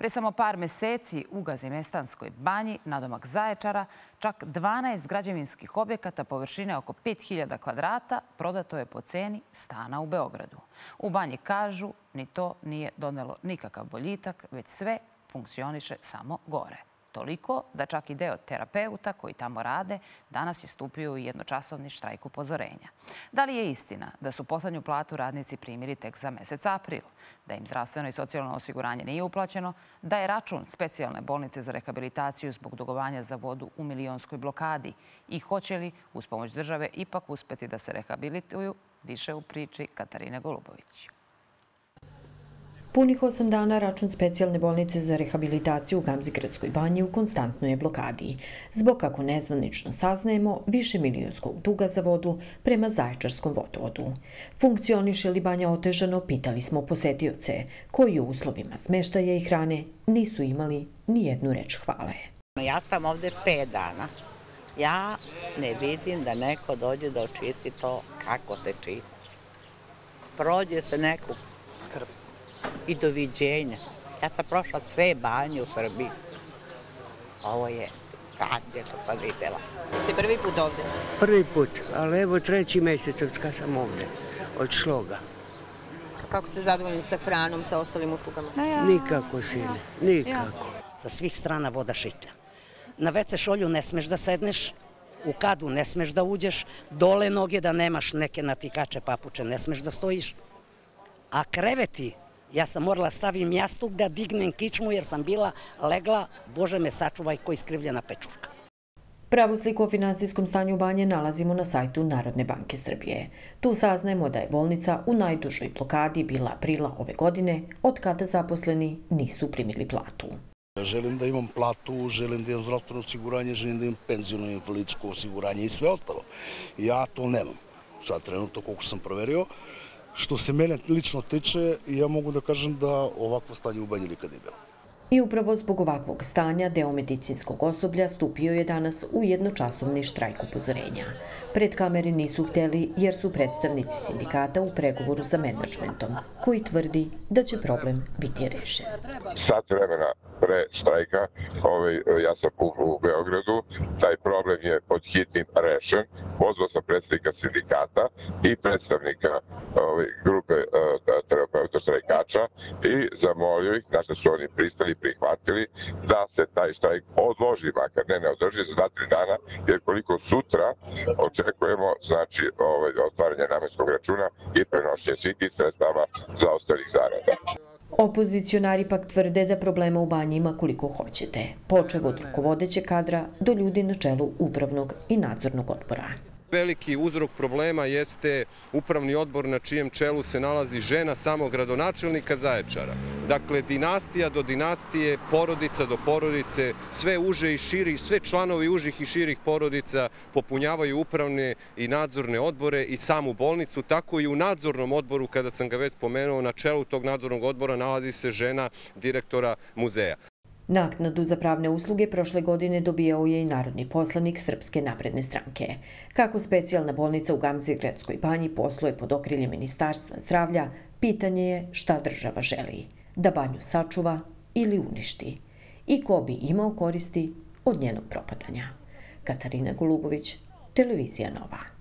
Pre samo par meseci u Gazimestanskoj banji, na domak Zaječara, čak 12 građevinskih objekata površine oko 5000 kvadrata prodato je po ceni stana u Beogradu. U banji kažu ni to nije donelo nikakav boljitak, već sve funkcioniše samo gore. Toliko da čak i deo terapeuta koji tamo rade danas je stupio u jednočasovni štrajk upozorenja. Da li je istina da su poslednju platu radnici primili tek za mesec april, da im zdravstveno i socijalno osiguranje nije uplaćeno, da je račun specijalne bolnice za rehabilitaciju zbog dugovanja za vodu u milionskoj blokadi i hoće li uz pomoć države ipak uspeti da se rehabilituju, više u priči Katarine Golubović. Punih osam dana račun specijalne bolnice za rehabilitaciju u Gamzigradskoj banji u konstantnoj je blokadi. Zbog kako nezvanično saznajemo više milijonskog duga za vodu prema Zaječarskom vodovodu. Funkcioniše li banja otežano, pitali smo posetioce, koji u uslovima smeštaja i hrane nisu imali ni jednu reč hvale. Ja sam ovde pet dana. Ja ne vidim da neko dođe da očisti to kako se čisti. Prođe se nekog i doviđenja. Ja sam prošla sve banje u Srbiji. Ovo je kad je to pa videla. Ste prvi put ovde? Prvi put, ali evo treći mjesec od kada sam ovde, od šloga. Kako ste zadovoljni sa hranom, sa ostalim uslugama? Nikako, sine, nikako. Sa svih strana voda šiklja. Na WC šolju ne smeš da sedneš, u kadu ne smeš da uđeš, dole noge da nemaš neke natikače papuče, ne smeš da stojiš. A kreveti Ja sam morala stavim jastuk da dignem kičmu jer sam bila legla, Bože me sačuvaj, koji skrivljena pečurka. Pravu sliku o financijskom stanju banje nalazimo na sajtu Narodne banke Srbije. Tu saznajemo da je bolnica u najdužoj blokadi bila aprila ove godine, od kada zaposleni nisu primili platu. Želim da imam platu, želim da imam zdravstveno osiguranje, želim da imam penzijno i invalidsko osiguranje i sve ostalo. Ja to nemam. Sad trenutno koliko sam proverio, Što se mene lično tiče, ja mogu da kažem da ovakvo stanje u banji nikad nije bilo. I upravo zbog ovakvog stanja, deo medicinskog osoblja stupio je danas u jednočasovni štrajk upozorenja. Pred kamere nisu hteli jer su predstavnici sindikata u pregovoru sa menadžmentom, koji tvrdi da će problem biti rešen. Sat vremena pre štrajka, ovaj, ja sam u Beogradu, taj problem je pod hitnim rešen. Pozvao sam predstavnika sindikata i predstavnika ovaj, grupe e, uh, terapeuta štrajkača i zamolio ih, znači su oni pristali i prihvatili, da se taj štrajk odloži, makar ne ne održi za dva, tri dana, jer koliko sutra očekujemo znači, ovaj, otvaranje namenskog računa i prenošenje svih tih sredstava za ostalih zarada. Opozicionari pak tvrde da problema u banji ima koliko hoćete, počev od rukovodeće kadra do ljudi na čelu upravnog i nadzornog odbora. Veliki uzrok problema jeste upravni odbor na čijem čelu se nalazi žena samog gradonačelnika Zaječara. Dakle, dinastija do dinastije, porodica do porodice, sve uže i širi, sve članovi užih i širih porodica popunjavaju upravne i nadzorne odbore i samu bolnicu. Tako i u nadzornom odboru, kada sam ga već spomenuo, na čelu tog nadzornog odbora nalazi se žena direktora muzeja. Naknadu za pravne usluge prošle godine dobijao je i narodni poslanik Srpske napredne stranke. Kako specijalna bolnica u Gamzigradskoj banji posluje pod okrilje Ministarstva zdravlja, pitanje je šta država želi. Da banju sačuva ili uništi. I ko bi imao koristi od njenog propadanja. Katarina Golubović, Televizija Nova.